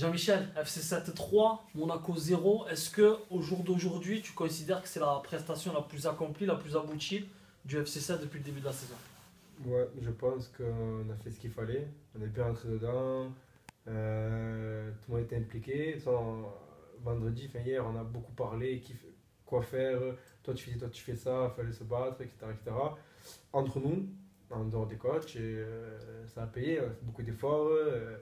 Jean-Michel, FC 7-3, Monaco 0. Est-ce que au jour d'aujourd'hui, tu considères que c'est la prestation la plus accomplie, la plus aboutie du FC 7 depuis le début de la saison? Ouais, je pense qu'on a fait ce qu'il fallait. On est bien rentré dedans. Euh, tout le monde était impliqué. Vendredi, fin hier, on a beaucoup parlé, quoi faire? Toi tu fais, toi tu fais ça, il fallait se battre, etc., etc. Entre nous, en dehors des coachs, euh, ça a payé. On a fait beaucoup d'efforts. euh,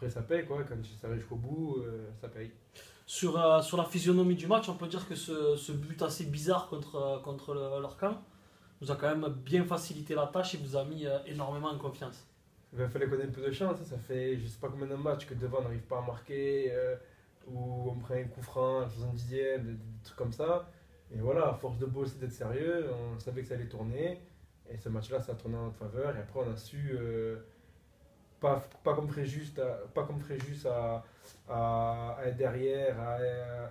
après, ça paye, quoi. Quand ça va jusqu'au bout, euh, ça paye. sur, euh, sur la physionomie du match, on peut dire que ce, ce but assez bizarre contre, euh, contre le- leur camp vous a quand même bien facilité la tâche et vous a mis énormément en confiance. Il fallait qu'on ait un peu de chance. hein. Ça fait je sais pas combien de matchs que devant on n'arrive pas à marquer, ou on prend un coup franc à la 70e, des, des trucs comme ça. Et voilà, à force de bosser, d'être sérieux, on savait que ça allait tourner. Et ce match-là, ça a tourné en notre faveur. Et après, on a su, euh, pas, pas comme Fréjus, à, pas comme à, à, à être derrière, à,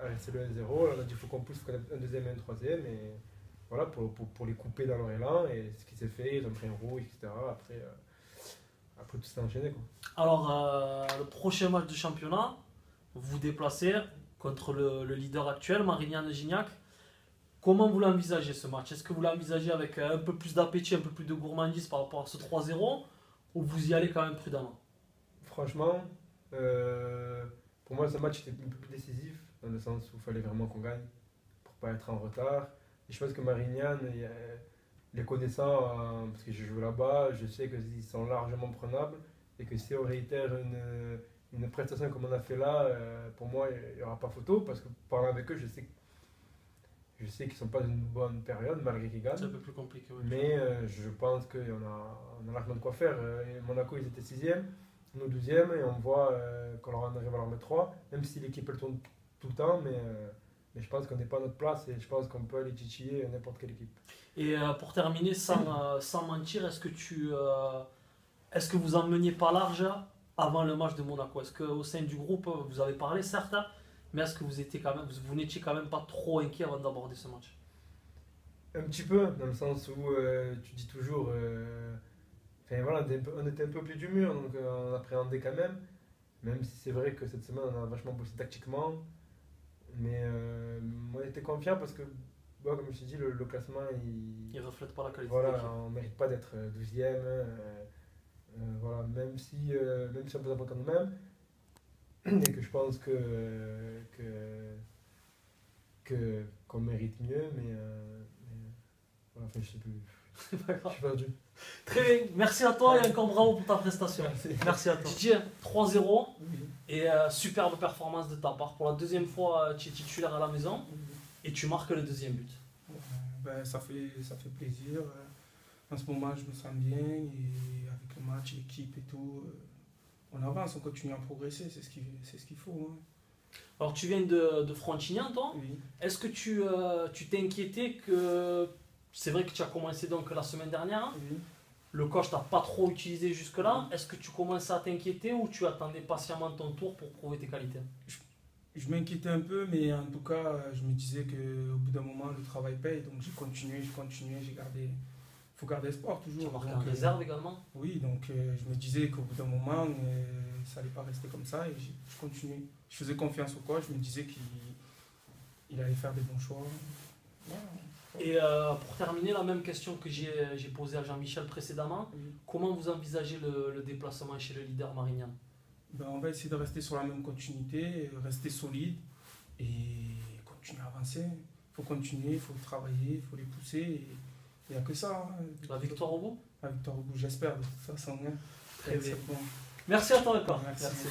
rester le 1-0. Là, On a dit qu'il faut qu'on pousse, faut un deuxième et un troisième. Et voilà, pour, pour, pour les couper dans leur élan. Et ce qui s'est fait, ils ont pris un rouge, etc. Après. euh, après tout s'est enchaîné. Alors, euh, le prochain match de championnat, vous vous déplacez contre le, le leader actuel, Marignane Gignac. Comment vous l'envisagez ce match? Est-ce que vous l'envisagez avec euh, un peu plus d'appétit, un peu plus de gourmandise par rapport à ce 3-0 ou vous y allez quand même prudemment Franchement, euh, pour moi ce match était un peu plus décisif dans le sens où il fallait vraiment qu'on gagne pour pas être en retard. Et je pense que Marignane, les connaissant, euh, parce que je joue là-bas, je sais qu'ils sont largement prenables et que si on réitère une, une prestation comme on a fait là, euh, pour moi il n'y aura pas photo parce que parlant avec eux, je sais, je sais qu'ils ne sont pas dans une bonne période malgré qu'ils gagnent. C'est un peu plus compliqué. oui. Mais euh, je pense qu'on a, on a largement de quoi faire. Euh, et Monaco, ils étaient 6e, nous 12e, et on voit euh, qu'on leur- arrive à leur mettre 3, même si l'équipe elle tourne tout le temps, mais, euh, mais je pense qu'on n'est pas à notre place et je pense qu'on peut aller titiller n'importe quelle équipe. Et pour terminer, sans, sans mentir, est-ce que tu, est-ce que vous emmeniez pas large avant le match de Monaco? Est-ce qu'au sein du groupe, vous avez parlé certes, mais est-ce que vous étiez quand même, vous, n'étiez quand même pas trop inquiet avant d'aborder ce match? Un petit peu, dans le sens où euh, tu dis toujours. euh, Enfin voilà, on était, un peu, pied du mur, donc euh, on appréhendait quand même. Même si c'est vrai que cette semaine, on a vachement bossé tactiquement. Mais on était confiant parce que, bon, comme je t'ai dit, le, le classement, il, Il reflète pas la qualité voilà, on ne mérite pas d'être 12e. voilà, même, si, même si on peut s'apporter nous-mêmes. Et que je pense que, que, qu'on mérite mieux, mais. euh, mais voilà, enfin, je sais plus. Je suis perdu. Très bien, merci à toi et encore bravo pour ta prestation. Merci. Merci à toi. Didier, 3-0 et euh, superbe performance de ta part. Pour la deuxième fois, euh, tu es titulaire à la maison et tu marques le deuxième but. Euh, ben, ça, fait, ça fait plaisir. Euh, En ce moment, je me sens bien et avec le match, l'équipe et tout, euh, on avance, on continue à progresser, c'est ce qu'il ce qu'il faut. hein. Alors tu viens de, de Frontignan, toi Oui. Est-ce que tu euh, tu t'es inquiété que c'est vrai que tu as commencé donc la semaine dernière, Oui. le coach t'a pas trop utilisé jusque-là. Est-ce que tu commençais à t'inquiéter ou tu attendais patiemment ton tour pour prouver tes qualités? Je m'inquiétais un peu, mais en tout cas, je me disais qu'au bout d'un moment, le travail paye. Donc j'ai continué, j'ai continué, j'ai gardé. Faut garder espoir Tu toujours. marqué Donc, en euh, réserve également? Oui, donc euh, je me disais qu'au bout d'un moment, euh, ça allait pas rester comme ça et je continuais. Je faisais confiance au coach, je me disais qu'il il allait faire des bons choix. Et euh, pour terminer, la même question que j'ai posée à Jean-Michel précédemment, Oui. comment vous envisagez le, le déplacement chez le leader Marignan Ben, on va essayer de rester sur la même continuité, rester solide et continuer à avancer. Il faut continuer, il faut travailler, il faut les pousser. et Il n'y a que ça. hein. La victoire au bout? La victoire au bout, j'espère de toute façon. hein. Très bien. Merci à toi. Merci. Merci.